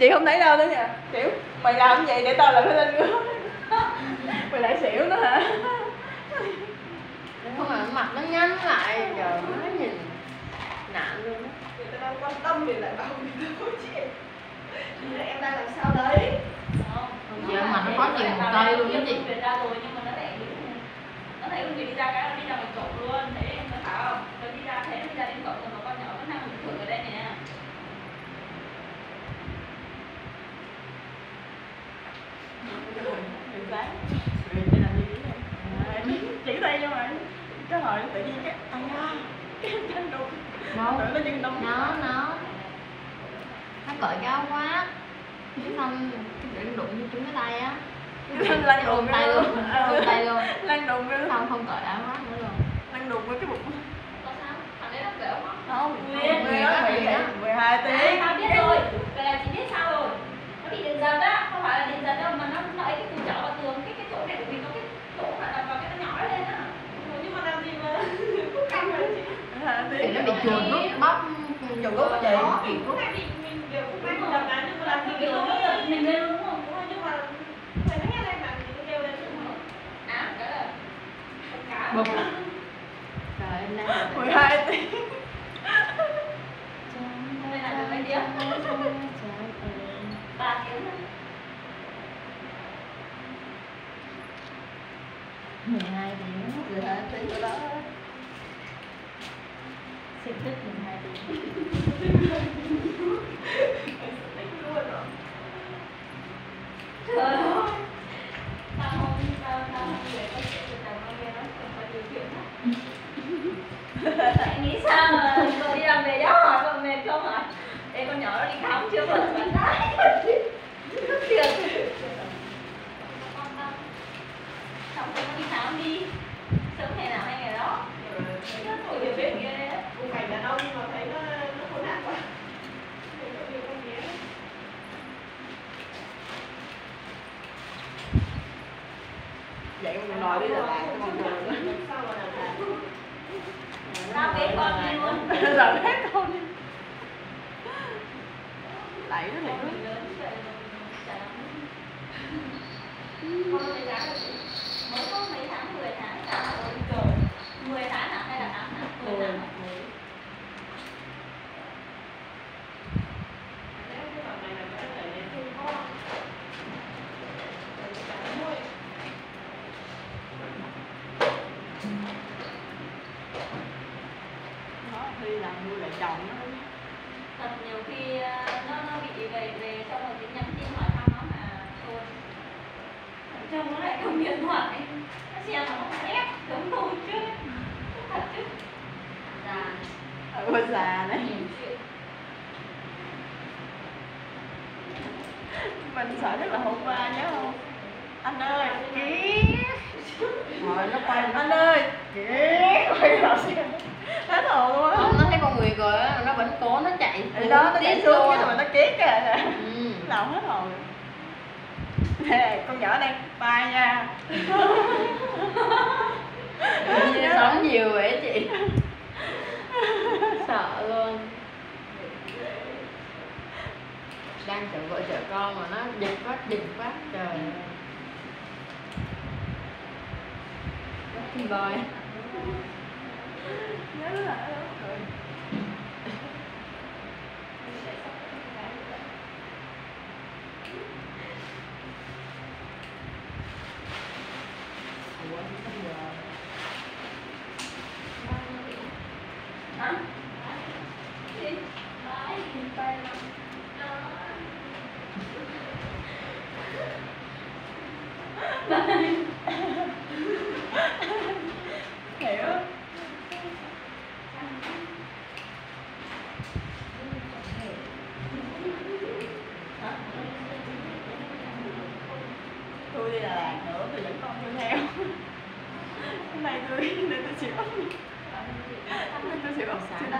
chị không thấy đâu nữa nha. Kiểu mày làm vậy để tao là phải lên gương mày? Lại xỉu nữa hả? Không phải mặt nó nhăn lại giờ nó nhìn nạn luôn á. Người ta đang quan tâm thì lại bảo người ta chịu thì em đang làm sao đấy? Giờ mặt nó khó chịu một cây luôn đó chị. Việt ra rồi nhưng mà nó lại nó thấy con Việt đi ra cái nó đi ra ngoài cổng luôn. Thế em có thảo không nó đi ra thế nó đi ra đến cổng rồi mà con nhỏ vẫn đang bình thường ở đây nè Sáng Người đi làm gì vậy chỉ tay cho mày cái hồi tự nhiên cái ai da cái chân đụng. Đâu tưởng nó chân đông nó nó. Nó cởi áo khoác cái xong cái đụng đụng vô trúng cái tay á. Lăn ôm đụng tay luôn. ôm tay luôn. Lăn đụng luôn. Xong không cởi áo khoác nữa luôn. Lăn đụng với cái bụng. Có sao? Thằng đấy nó kể không không Nguyên, Nguyên mày á. 12 à, tiếng. Tao biết rồi. Vậy là chị biết sao rồi. Nó bị điện giật á. Không phải là điện giật đâu mà nó mà mình kêu lên đúng không? Á, cái là con cá. Bụp. trời em đang là 12 tiếng Đây là được cái kia. Ba tiếng mười hai tiếng 12 tiếng rồi đó xịt thích mình hai tiếng không, nghe còn phải điều nghĩ sao mà vợ đi làm về đó hỏi con mệt không hả? Ê con nhỏ nó đi khám chưa vợ bạn tái. Tiền. Xong con đi khám đi. Sớm ngày nào hay ngày đó. Nó tuổi điều khiển kia đấy. Cùng cảnh đàn ông mà thấy nó nó khốn nạn quá Thì có điều không nhé Nói bây giờ làm Tao bế con đi luôn. Giờ hết con đi Đẩy nó lắm. Con mấy tháng rồi chị? Mới có mấy tháng, 10 tháng, chả rồi trời. 10 tháng hả? Hay là 8 tháng? 10 tháng Chồng nó lại không điện thoại. Nó xem nó không ép giống tôi chứ. Thật chứ. Già. Ừ già đấy. Mình sợ nhất là hôm qua nhớ không Anh ơi ký rồi nó quay Anh ơi ký Quay rồi xem Hết hồn luôn á nó thấy con Nguyệt rồi á nó vẫn cố nó chạy đó nó đi xuống cái mà nó kiết kìa ừ. Nào hết hồn Con nhỏ đây Bye nha. Sống nhiều vậy chị. Sợ luôn. Đang chở vợ chở con mà nó dịch quá dịch quá trời. Lucky boy Nhớ là ở đó rồi Hả? Gì? Bye. Bye. Hiểu Tôi đi Đà Lạt nữa, tôi dẫn con tôi theo Hôm nay tôi, nên tôi chịu Nên tôi chịu sáng chịu nó sáng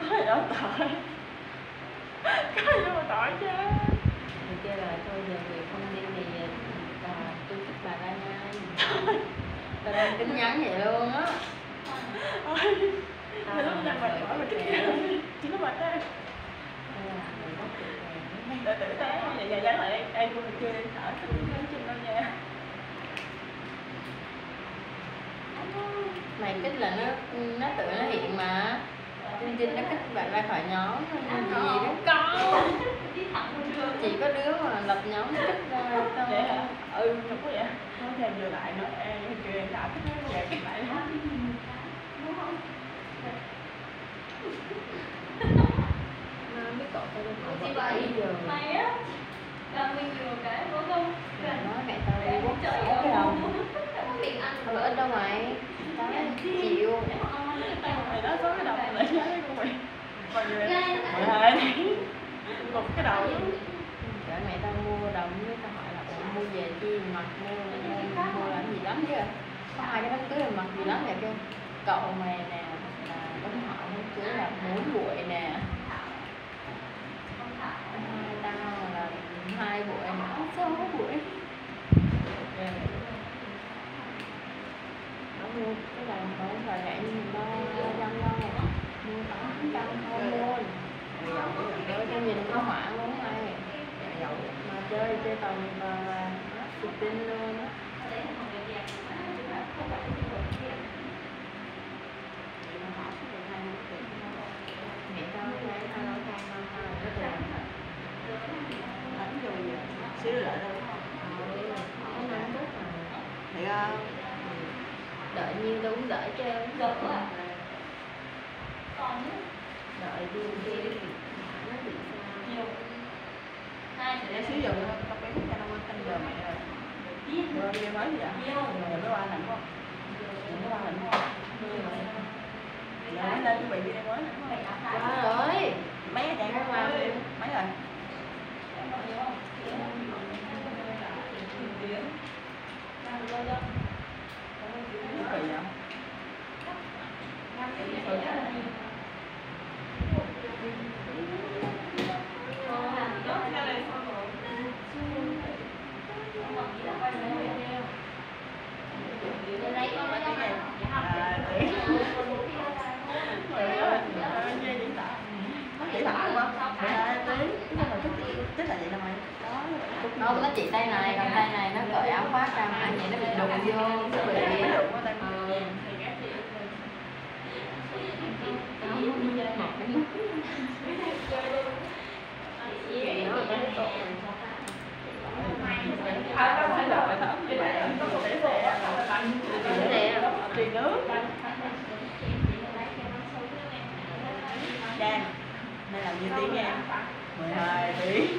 Có thể tội mà tội chứ. Thì kêu là thôi giờ về không đi thì à, tôi thích bà ra nha tao đang tính nhắn vậy luôn á. Nên lúc nào mệt mỏi mà thích Chỉ nó mệt thôi Tự tử tế Dạ dạ dạ lại em cũng chưa em thở cái chân đâu nha. Mày kích là nó nó tự nó hiện mà. Trinh Trinh nó kích bạn ra khỏi nhóm gì đó. có đi thẳng một đường chỉ có đứa mà lập nhóm kích ra thôi Vậy hả? ừ Đúng rồi vậy Nói thêm vừa lại nữa. Em kêu em thở Thích nó vậy kích lại đó nó biết cậu tao đi Ủa, chị bảy vậy giờ. Mày á. Làm mình nhiều cái bố không? Nói mẹ tao đi quốc trời tế cái đầu tiền ăn tao ít đâu mày. tao chịu Mày nói số cái đầu lại nhớ cái của mày Bao nhiêu em Mười hai Một cái đầu Trời mẹ tao mua đồng với tao hỏi là ủa mua về chi mặc mua mua, mua làm gì lắm chứ có ai cái đám cưới mặc gì lắm vậy kêu cậu mày nè là đám họ đám cưới là bốn buổi nè. Hai tao là hai buổi nữa sáu buổi nó mua cái này không phải rẻ như lo dăm đâu mua tám trăm không luôn rồi cho nhìn nó hỏa muốn hay mà chơi chơi tầm mà sụt tin luôn á Xíu lại đâu Thiệt không? đợi nhiêu cũng đợi trơn Gỡ à? còn nữa đợi đi đi nó bị sao nhiều hai Để xíu giờ tao bé cho nó quên canh giờ mẹ rồi. Bữa đi gì vậy? Rồi mới qua lạnh không? Mới qua lạnh không? Mới lên chuẩn bị đi mới qua rồi Mấy cái chạy qua Mấy rồi? Cái kỳ chị tay này còn tay này nó cởi áo khoác ra mà vậy nó bị đụng vô, nó bị ờ. Ví như một cái. Vậy có cái. Tùy nước Trang Nên làm nhiêu tiếng em 12 tiếng